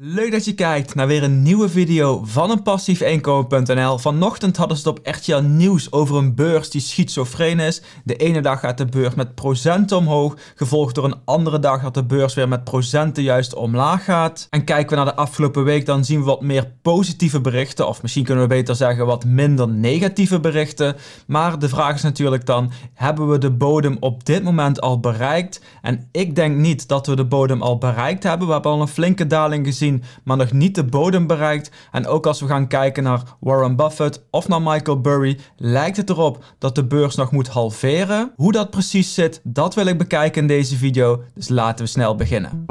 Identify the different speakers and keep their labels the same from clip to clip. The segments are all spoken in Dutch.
Speaker 1: Leuk dat je kijkt naar weer een nieuwe video van een passiefeinkomen.nl. Vanochtend hadden ze het op RTL Nieuws over een beurs die schizofreen is. De ene dag gaat de beurs met procenten omhoog, gevolgd door een andere dag dat de beurs weer met procenten juist omlaag gaat. En kijken we naar de afgelopen week, dan zien we wat meer positieve berichten, of misschien kunnen we beter zeggen wat minder negatieve berichten. Maar de vraag is natuurlijk dan, hebben we de bodem op dit moment al bereikt? En ik denk niet dat we de bodem al bereikt hebben. We hebben al een flinke daling gezien maar nog niet de bodem bereikt. En ook als we gaan kijken naar Warren Buffett of naar Michael Burry, lijkt het erop dat de beurs nog moet halveren. Hoe dat precies zit, dat wil ik bekijken in deze video, dus laten we snel beginnen.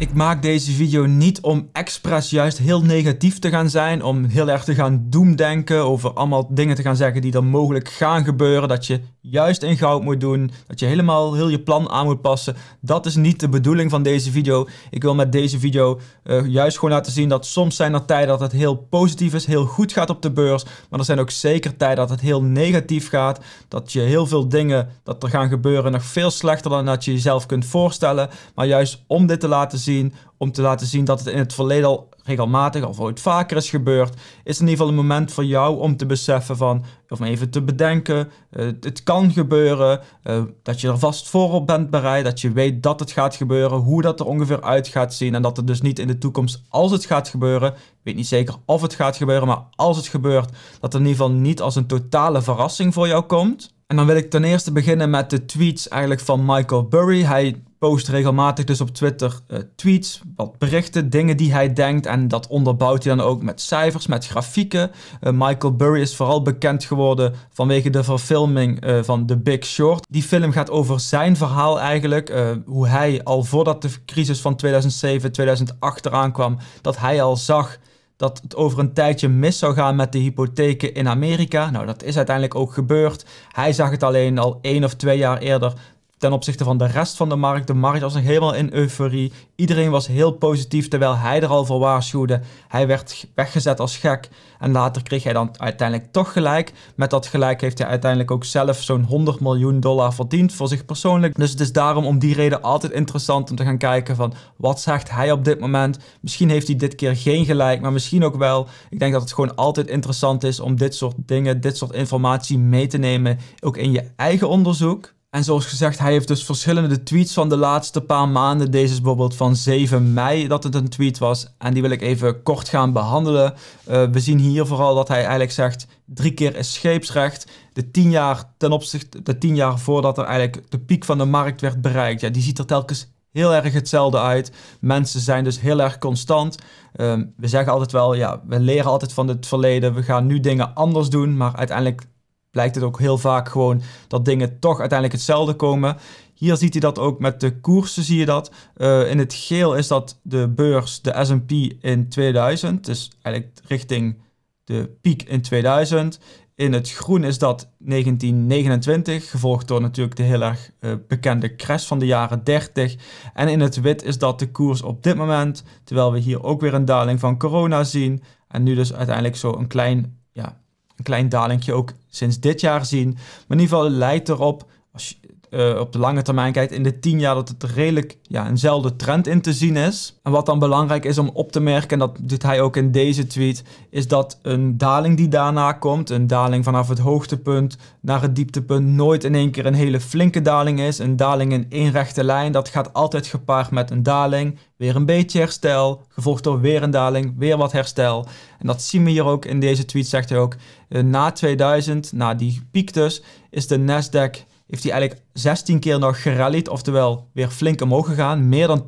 Speaker 1: Ik maak deze video niet om expres juist heel negatief te gaan zijn, om heel erg te gaan doemdenken over allemaal dingen te gaan zeggen die er mogelijk gaan gebeuren, dat je juist in goud moet doen, dat je helemaal heel je plan aan moet passen. Dat is niet de bedoeling van deze video. Ik wil met deze video uh, juist gewoon laten zien dat soms zijn er tijden dat het heel positief is, heel goed gaat op de beurs, maar er zijn ook zeker tijden dat het heel negatief gaat, dat je heel veel dingen dat er gaan gebeuren nog veel slechter dan dat je jezelf kunt voorstellen, maar juist om dit te laten zien om te laten zien dat het in het verleden al regelmatig of ooit vaker is gebeurd, is in ieder geval een moment voor jou om te beseffen van, of even te bedenken, uh, het kan gebeuren, uh, dat je er vast voor op bent bereid, dat je weet dat het gaat gebeuren, hoe dat er ongeveer uit gaat zien en dat het dus niet in de toekomst, als het gaat gebeuren, weet niet zeker of het gaat gebeuren, maar als het gebeurt, dat het in ieder geval niet als een totale verrassing voor jou komt. En dan wil ik ten eerste beginnen met de tweets eigenlijk van Michael Burry. Hij post regelmatig dus op Twitter uh, tweets, wat berichten, dingen die hij denkt. En dat onderbouwt hij dan ook met cijfers, met grafieken. Uh, Michael Burry is vooral bekend geworden vanwege de verfilming uh, van The Big Short. Die film gaat over zijn verhaal eigenlijk. hoe hij al voordat de crisis van 2007, 2008 eraan kwam, dat hij al zag dat het over een tijdje mis zou gaan met de hypotheken in Amerika. Nou, dat is uiteindelijk ook gebeurd. Hij zag het alleen al één of twee jaar eerder ten opzichte van de rest van de markt. De markt was nog helemaal in euforie. Iedereen was heel positief terwijl hij er al voor waarschuwde. Hij werd weggezet als gek. En later kreeg hij dan uiteindelijk toch gelijk. Met dat gelijk heeft hij uiteindelijk ook zelf zo'n 100 miljoen dollar verdiend voor zich persoonlijk. Dus het is daarom om die reden altijd interessant om te gaan kijken van wat zegt hij op dit moment. Misschien heeft hij dit keer geen gelijk, maar misschien ook wel. Ik denk dat het gewoon altijd interessant is om dit soort dingen, dit soort informatie mee te nemen. Ook in je eigen onderzoek. En zoals gezegd, hij heeft dus verschillende tweets van de laatste paar maanden. Deze is bijvoorbeeld van 7 mei dat het een tweet was. En die wil ik even kort gaan behandelen. Uh, we zien hier vooral dat hij eigenlijk zegt: drie keer is scheepsrecht. De tien jaar ten opzichte, de tien jaar voordat er eigenlijk de piek van de markt werd bereikt. Ja, die ziet er telkens heel erg hetzelfde uit. Mensen zijn dus heel erg constant. Uh, we zeggen altijd wel, ja, we leren altijd van het verleden. We gaan nu dingen anders doen, maar uiteindelijk blijkt het ook heel vaak gewoon dat dingen toch uiteindelijk hetzelfde komen. Hier ziet hij dat ook met de koersen, zie je dat. Uh, in het geel is dat de beurs, de S&P in 2000, dus eigenlijk richting de piek in 2000. In het groen is dat 1929, gevolgd door natuurlijk de heel erg uh, bekende crash van de jaren 30. En in het wit is dat de koers op dit moment, terwijl we hier ook weer een daling van corona zien. En nu dus uiteindelijk zo een klein ja, een klein dalingje ook sinds dit jaar zien. Maar in ieder geval lijkt erop, als je uh, op de lange termijn kijkt, in de tien jaar dat het redelijk ja, eenzelfde trend in te zien is. En wat dan belangrijk is om op te merken, en dat doet hij ook in deze tweet, is dat een daling die daarna komt, een daling vanaf het hoogtepunt naar het dieptepunt, nooit in één keer een hele flinke daling is. Een daling in één rechte lijn, dat gaat altijd gepaard met een daling, weer een beetje herstel, gevolgd door weer een daling, weer wat herstel. En dat zien we hier ook in deze tweet, zegt hij ook. Uh, na 2000, na die piek dus, is de Nasdaq heeft hij eigenlijk 16 keer nog gerallied, oftewel weer flink omhoog gegaan, meer dan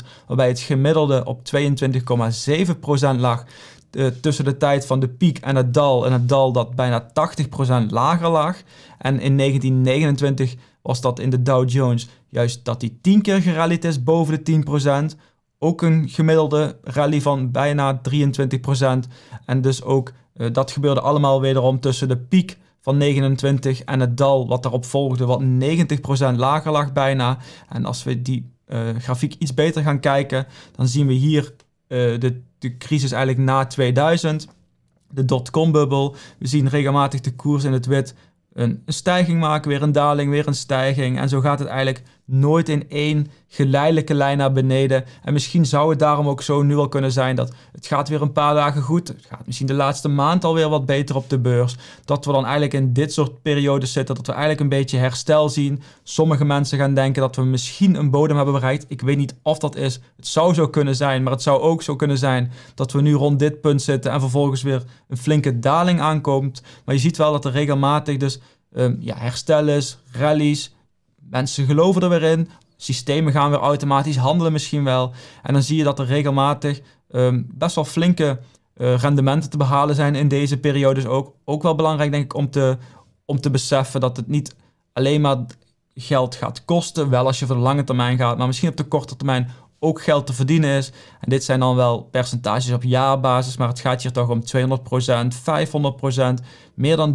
Speaker 1: 10%, waarbij het gemiddelde op 22,7% lag uh, tussen de tijd van de piek en het dal, en het dal dat bijna 80% lager lag. En in 1929 was dat in de Dow Jones juist dat hij 10 keer gerallied is boven de 10%. Ook een gemiddelde rally van bijna 23%. En dus ook uh, dat gebeurde allemaal wederom tussen de piek van 29 en het dal wat daarop volgde, wat 90% lager lag bijna. En als we die uh, grafiek iets beter gaan kijken, dan zien we hier uh, de, de crisis eigenlijk na 2000, de dotcom-bubbel. We zien regelmatig de koers in het wit een, een, stijging maken, weer een daling, weer een stijging. En zo gaat het eigenlijk nooit in één geleidelijke lijn naar beneden. En misschien zou het daarom ook zo nu al kunnen zijn dat het gaat weer een paar dagen goed. Het gaat misschien de laatste maand alweer wat beter op de beurs. Dat we dan eigenlijk in dit soort periodes zitten, dat we eigenlijk een beetje herstel zien. Sommige mensen gaan denken dat we misschien een bodem hebben bereikt. Ik weet niet of dat is. Het zou zo kunnen zijn, maar het zou ook zo kunnen zijn dat we nu rond dit punt zitten en vervolgens weer een flinke daling aankomt. Maar je ziet wel dat er regelmatig dus um, ja, herstel is, rallies. Mensen geloven er weer in. Systemen gaan weer automatisch handelen misschien wel. En dan zie je dat er regelmatig um, best wel flinke uh, rendementen te behalen zijn in deze periode. Dus ook, ook wel belangrijk denk ik om te, om te beseffen dat het niet alleen maar geld gaat kosten. Wel als je voor de lange termijn gaat, maar misschien op de korte termijn ook geld te verdienen is. En dit zijn dan wel percentages op jaarbasis, maar het gaat hier toch om 200%, 500%, meer dan 1000%.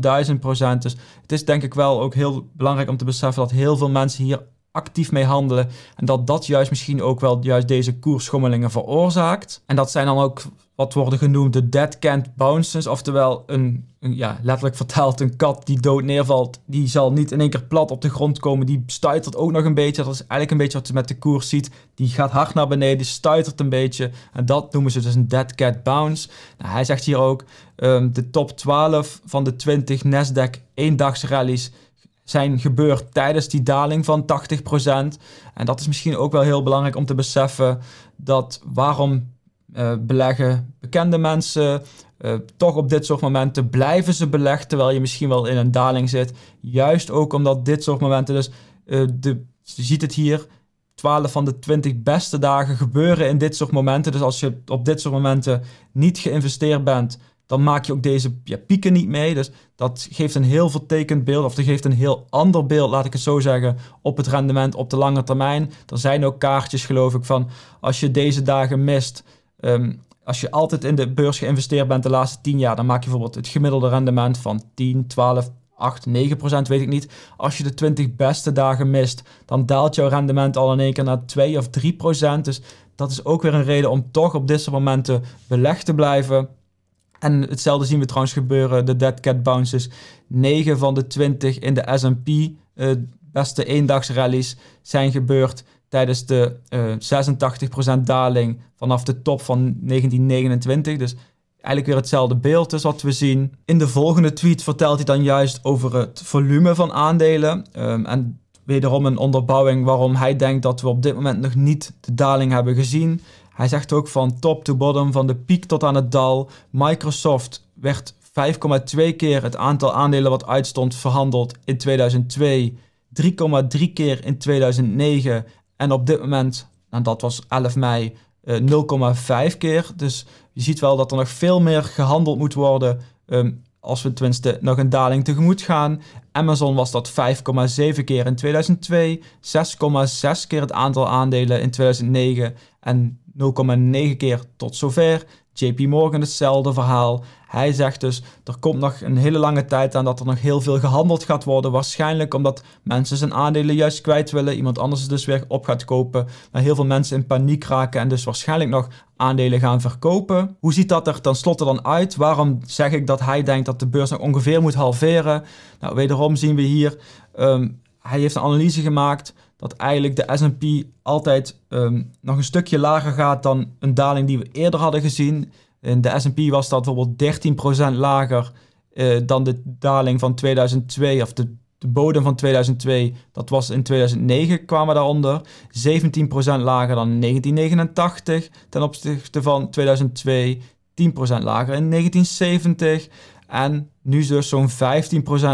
Speaker 1: Dus het is denk ik wel ook heel belangrijk om te beseffen dat heel veel mensen hier actief mee handelen. En dat dat juist misschien ook wel juist deze koersschommelingen veroorzaakt. En dat zijn dan ook wat worden genoemd de dead cat bounces. Oftewel een, ja, letterlijk vertaald een kat die dood neervalt. Die zal niet in één keer plat op de grond komen. Die stuitert ook nog een beetje. Dat is eigenlijk een beetje wat je met de koers ziet. Die gaat hard naar beneden, stuitert een beetje. En dat noemen ze dus een dead cat bounce. Nou, hij zegt hier ook um, de top 12 van de 20 Nasdaq eendagsrallies zijn gebeurd tijdens die daling van 80%. En dat is misschien ook wel heel belangrijk om te beseffen dat waarom uh, beleggen bekende mensen uh, toch op dit soort momenten blijven ze beleggen terwijl je misschien wel in een daling zit. Juist ook omdat dit soort momenten, dus uh, de, je ziet het hier, 12 van de 20 beste dagen gebeuren in dit soort momenten. Dus als je op dit soort momenten niet geïnvesteerd bent, dan maak je ook deze ja, pieken niet mee. Dus dat geeft een heel vertekend beeld, of dat geeft een heel ander beeld, laat ik het zo zeggen, op het rendement op de lange termijn. Er zijn ook kaartjes, geloof ik, van als je deze dagen mist. Um, als je altijd in de beurs geïnvesteerd bent de laatste 10 jaar, dan maak je bijvoorbeeld het gemiddelde rendement van 10, 12, 8, 9 procent, weet ik niet. Als je de 20 beste dagen mist, dan daalt jouw rendement al in één keer naar 2 of 3 procent. Dus dat is ook weer een reden om toch op dit soort momenten belegd te blijven. En hetzelfde zien we trouwens gebeuren, de dead cat bounces. 9 van de 20 in de S&P, uh, beste eendagsrallies, zijn gebeurd tijdens de uh, 86% daling vanaf de top van 1929. Dus eigenlijk weer hetzelfde beeld dus wat we zien. In de volgende tweet vertelt hij dan juist over het volume van aandelen. Um, en wederom een onderbouwing waarom hij denkt dat we op dit moment nog niet de daling hebben gezien. Hij zegt ook van top to bottom, van de piek tot aan het dal. Microsoft werd 5,2 keer het aantal aandelen wat uitstond verhandeld in 2002. 3,3 keer in 2009 en op dit moment, en dat was 11 mei, 0,5 eh, keer. Dus je ziet wel dat er nog veel meer gehandeld moet worden. Um, als we tenminste nog een daling tegemoet gaan. Amazon was dat 5,7 keer in 2002, 6,6 keer het aantal aandelen in 2009 en 0,9 keer tot zover. JP Morgan hetzelfde verhaal. Hij zegt dus, er komt nog een hele lange tijd aan dat er nog heel veel gehandeld gaat worden. Waarschijnlijk omdat mensen zijn aandelen juist kwijt willen. Iemand anders dus weer op gaat kopen. Maar heel veel mensen in paniek raken en dus waarschijnlijk nog aandelen gaan verkopen. Hoe ziet dat er tenslotte dan uit? Waarom zeg ik dat hij denkt dat de beurs nog ongeveer moet halveren? Nou, wederom zien we hier, um, hij heeft een analyse gemaakt dat eigenlijk de S&P altijd um, nog een stukje lager gaat dan een daling die we eerder hadden gezien. In de S&P was dat bijvoorbeeld 13% lager uh, dan de daling van 2002 of de, de, bodem van 2002. Dat was in 2009 kwamen daaronder. 17% lager dan in 1989 ten opzichte van 2002. 10% lager in 1970. En nu dus zo'n 15%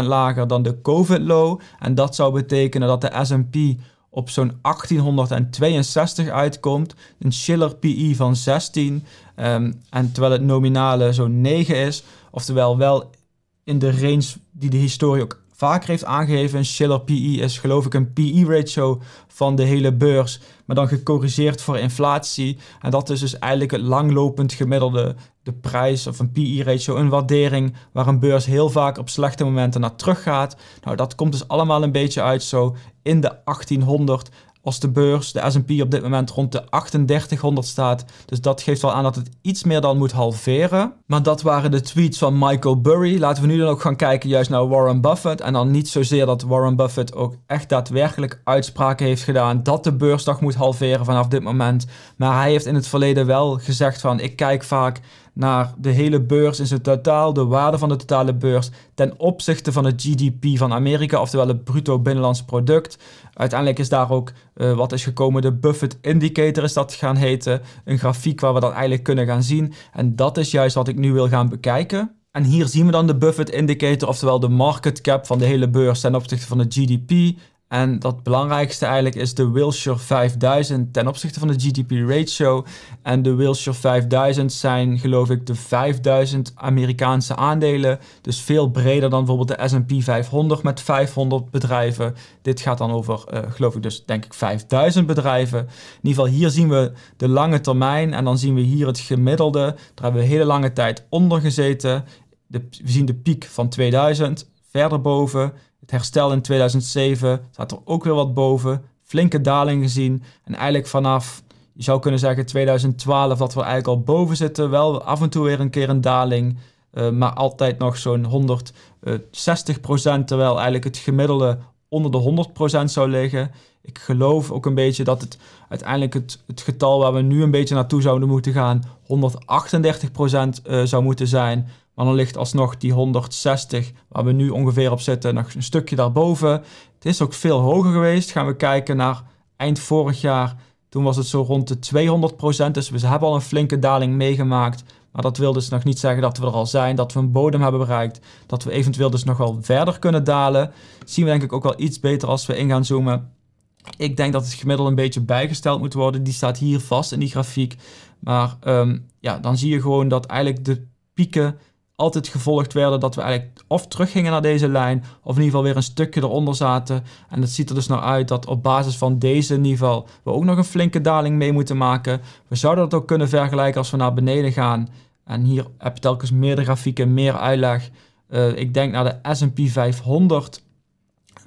Speaker 1: lager dan de COVID-low. En dat zou betekenen dat de S&P op zo'n 1862 uitkomt. Een Schiller PI van 16. Um, en terwijl het nominale zo'n 9 is. Oftewel wel in de range die de historie ook vaker heeft aangegeven. Een Schiller PI is geloof ik een PE-ratio van de hele beurs, maar dan gecorrigeerd voor inflatie. En dat is dus eigenlijk het langlopend gemiddelde, de prijs of een PE-ratio, een waardering waar een beurs heel vaak op slechte momenten naar terug gaat. Nou, dat komt dus allemaal een beetje uit zo in de 1800 als de beurs, de S&P op dit moment rond de 3800 staat. Dus dat geeft wel aan dat het iets meer dan moet halveren. Maar dat waren de tweets van Michael Burry. Laten we nu dan ook gaan kijken juist naar Warren Buffett. En dan niet zozeer dat Warren Buffett ook echt daadwerkelijk uitspraken heeft gedaan dat de beurs toch moet halveren vanaf dit moment. Maar hij heeft in het verleden wel gezegd van ik kijk vaak naar de hele beurs in zijn totaal, de waarde van de totale beurs ten opzichte van het GDP van Amerika, oftewel het bruto binnenlands product. Uiteindelijk is daar ook uh, wat is gekomen, de Buffett Indicator is dat gaan heten, een grafiek waar we dat eigenlijk kunnen gaan zien. En dat is juist wat ik nu wil gaan bekijken. En hier zien we dan de Buffett Indicator, oftewel de market cap van de hele beurs ten opzichte van het GDP. En dat belangrijkste eigenlijk is de Wilshire 5000 ten opzichte van de GDP ratio. En de Wilshire 5000 zijn geloof ik de 5000 Amerikaanse aandelen. Dus veel breder dan bijvoorbeeld de S&P 500 met 500 bedrijven. Dit gaat dan over uh, geloof ik dus denk ik 5000 bedrijven. In ieder geval hier zien we de lange termijn en dan zien we hier het gemiddelde. Daar hebben we hele lange tijd onder gezeten. We zien de piek van 2000 verder boven het herstel in 2007 staat er ook weer wat boven. Flinke daling gezien. En eigenlijk vanaf, je zou kunnen zeggen 2012, dat we eigenlijk al boven zitten. Wel af en toe weer een keer een daling. Uh, maar altijd nog zo'n 160% terwijl eigenlijk het gemiddelde onder de 100% zou liggen. Ik geloof ook een beetje dat het uiteindelijk het, het getal waar we nu een beetje naartoe zouden moeten gaan, 138% uh, zou moeten zijn. Maar dan ligt alsnog die 160, waar we nu ongeveer op zitten, nog een stukje daarboven. Het is ook veel hoger geweest. Gaan we kijken naar eind vorig jaar. Toen was het zo rond de 200% Dus we hebben al een flinke daling meegemaakt. Maar dat wil dus nog niet zeggen dat we er al zijn, dat we een bodem hebben bereikt. Dat we eventueel dus nog wel verder kunnen dalen. zien we denk ik ook wel iets beter als we in gaan zoomen. Ik denk dat het gemiddelde een beetje bijgesteld moet worden. Die staat hier vast in die grafiek. Maar um, ja, dan zie je gewoon dat eigenlijk de pieken altijd gevolgd werden dat we eigenlijk of teruggingen naar deze lijn, of in ieder geval weer een stukje eronder zaten. En het ziet er dus naar uit dat op basis van deze niveau we ook nog een flinke daling mee moeten maken. We zouden dat ook kunnen vergelijken als we naar beneden gaan. En hier heb je telkens meerdere grafieken, meer uitleg. Uh, ik denk naar de S&P 500,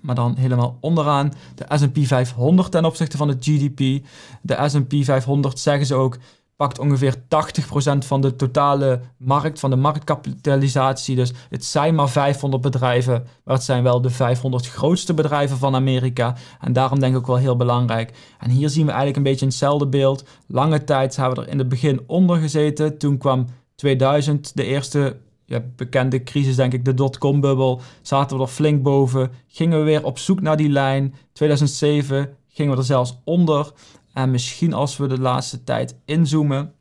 Speaker 1: maar dan helemaal onderaan. De S&P 500 ten opzichte van het GDP. De S&P 500 zeggen ze ook pakt ongeveer 80% van de totale markt, van de marktkapitalisatie. Dus het zijn maar 500 bedrijven, maar het zijn wel de 500 grootste bedrijven van Amerika. En daarom denk ik ook wel heel belangrijk. En hier zien we eigenlijk een beetje hetzelfde beeld. Lange tijd hebben we er in het begin onder gezeten. Toen kwam 2000, de eerste bekende crisis, denk ik, de dotcom-bubbel. Zaten we er flink boven. Gingen we weer op zoek naar die lijn. 2007 gingen we er zelfs onder. En misschien als we de laatste tijd inzoomen,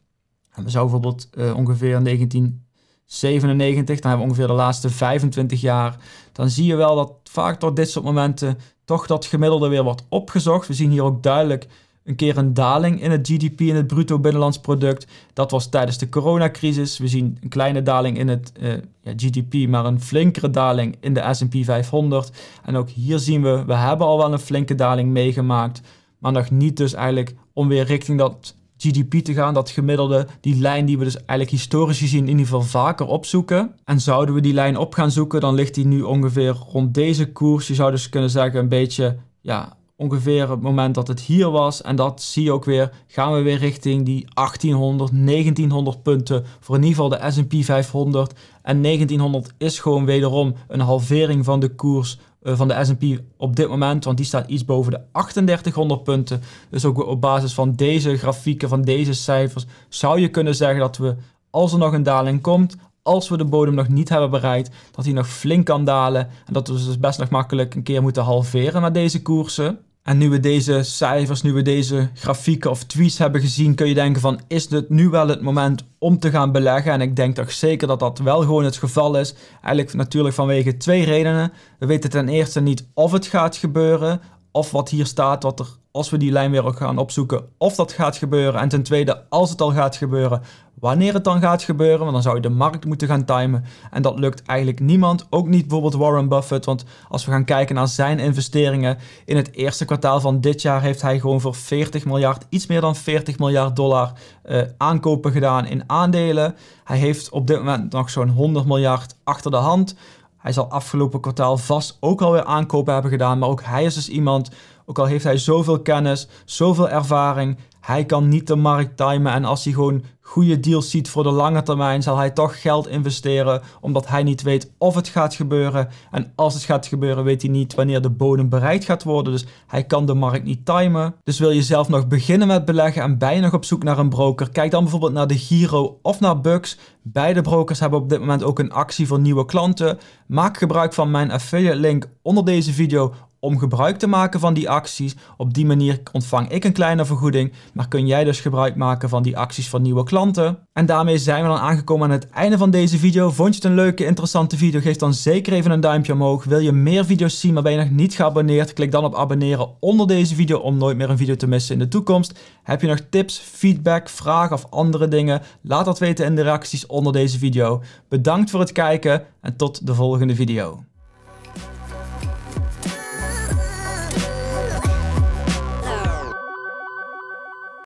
Speaker 1: en we zouden bijvoorbeeld uh, ongeveer 1997, dan hebben we ongeveer de laatste 25 jaar, dan zie je wel dat vaak door dit soort momenten toch dat gemiddelde weer wordt opgezocht. We zien hier ook duidelijk een keer een daling in het GDP, in het bruto binnenlands product. Dat was tijdens de coronacrisis. We zien een kleine daling in het uh, ja, GDP, maar een flinkere daling in de S&P 500. En ook hier zien we, we hebben al wel een flinke daling meegemaakt maar nog niet dus eigenlijk om weer richting dat GDP te gaan, dat gemiddelde, die lijn die we dus eigenlijk historisch gezien in ieder geval vaker opzoeken. En zouden we die lijn op gaan zoeken, dan ligt die nu ongeveer rond deze koers. Je zou dus kunnen zeggen een beetje, ja, ongeveer het moment dat het hier was. En dat zie je ook weer, gaan we weer richting die 1800, 1900 punten voor in ieder geval de S&P 500. En 1900 is gewoon wederom een halvering van de koers van de S&P op dit moment, want die staat iets boven de 3800 punten. Dus ook op basis van deze grafieken, van deze cijfers, zou je kunnen zeggen dat we, als er nog een daling komt, als we de bodem nog niet hebben bereikt, dat die nog flink kan dalen. En dat we dus best nog makkelijk een keer moeten halveren met deze koersen. En nu we deze cijfers, nu we deze grafieken of tweets hebben gezien, kun je denken van is dit nu wel het moment om te gaan beleggen? En ik denk toch zeker dat dat wel gewoon het geval is. Eigenlijk natuurlijk vanwege twee redenen. We weten ten eerste niet of het gaat gebeuren, of wat hier staat, wat er als we die lijn weer gaan opzoeken, of dat gaat gebeuren. En ten tweede, als het al gaat gebeuren, wanneer het dan gaat gebeuren. Want dan zou je de markt moeten gaan timen. En dat lukt eigenlijk niemand. Ook niet bijvoorbeeld Warren Buffett. Want als we gaan kijken naar zijn investeringen. In het eerste kwartaal van dit jaar heeft hij gewoon voor 40 miljard, iets meer dan 40 miljard dollar uh, aankopen gedaan in aandelen. Hij heeft op dit moment nog zo'n 100 miljard achter de hand. Hij zal afgelopen kwartaal vast ook alweer aankopen hebben gedaan. Maar ook hij is dus iemand Ook al heeft hij zoveel kennis, zoveel ervaring, hij kan niet de markt timen en als hij gewoon goede deals ziet voor de lange termijn, zal hij toch geld investeren omdat hij niet weet of het gaat gebeuren. En als het gaat gebeuren, weet hij niet wanneer de bodem bereikt gaat worden. Dus hij kan de markt niet timen. Dus wil je zelf nog beginnen met beleggen en ben je nog op zoek naar een broker, kijk dan bijvoorbeeld naar de Giro of naar Bucks. Beide brokers hebben op dit moment ook een actie voor nieuwe klanten. Maak gebruik van mijn affiliate link onder deze video om gebruik te maken van die acties. Op die manier ontvang ik een kleine vergoeding, maar kun jij dus gebruik maken van die acties van nieuwe klanten. En daarmee zijn we dan aangekomen aan het einde van deze video. Vond je het een leuke, interessante video? Geef dan zeker even een duimpje omhoog. Wil je meer video's zien, maar ben je nog niet geabonneerd? Klik dan op abonneren onder deze video om nooit meer een video te missen in de toekomst. Heb je nog tips, feedback, vragen of andere dingen? Laat dat weten in de reacties onder deze video. Bedankt voor het kijken en tot de volgende video.